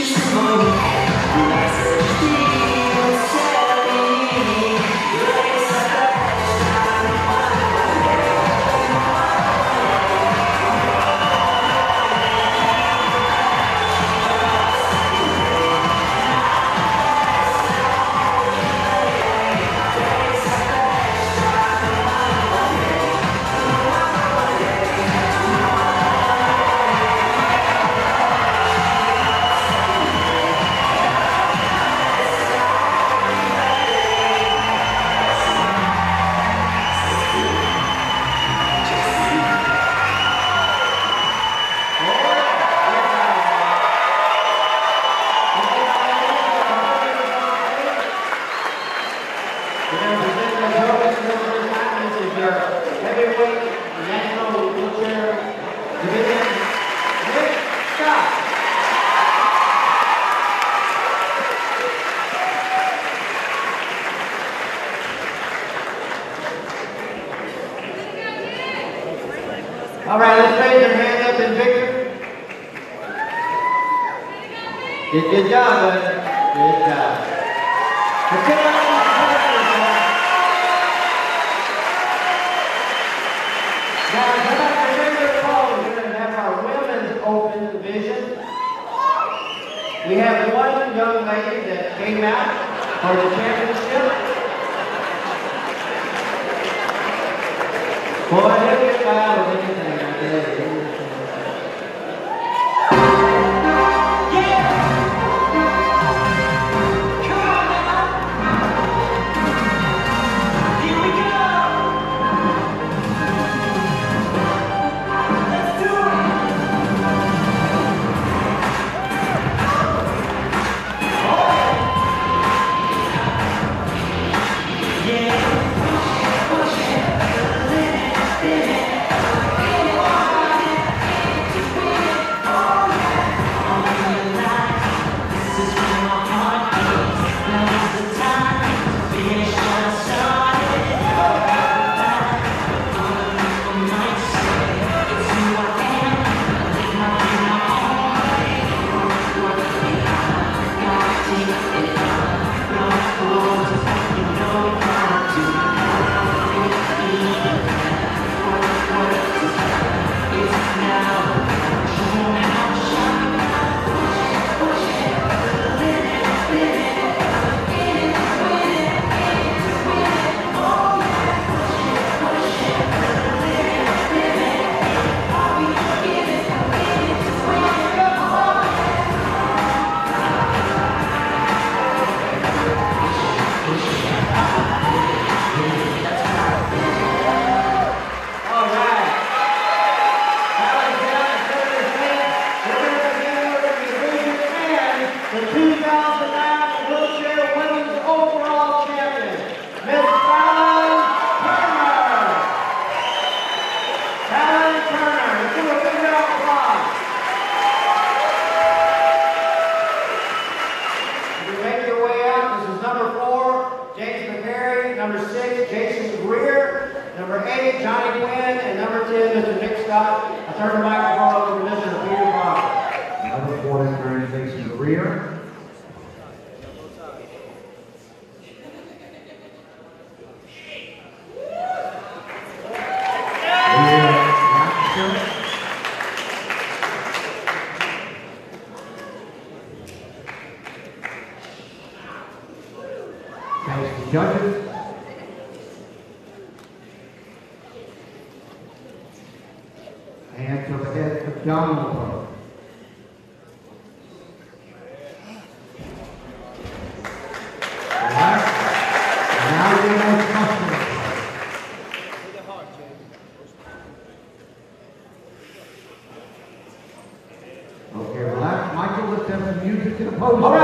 Excuse me. All right, let's raise your hand up in victory. Did good job, buddy. Good job. Now, tonight, we're going to have our women's open division. We have one young lady that came out for the championship. Boy, look at that. Thanks to judges. Hands overhead, abdominal pose. Okay, relax. Michael, let's have some music to the podium.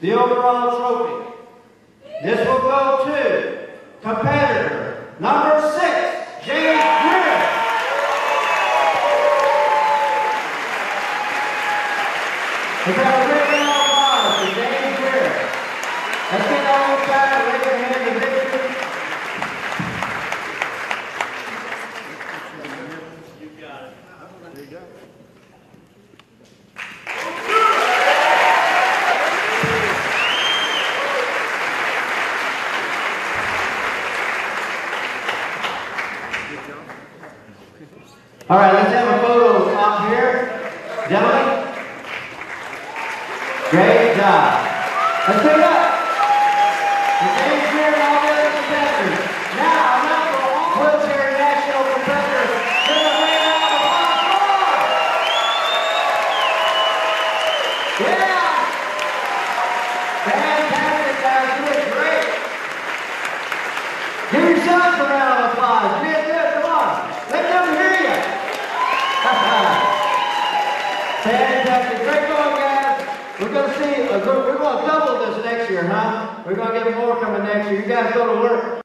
the overall trophy. This will go to competitor number All right, let's have a photo up here. Gentlemen, great job. Let's pick up. year, huh? We're going to get more coming next year. You guys go to work.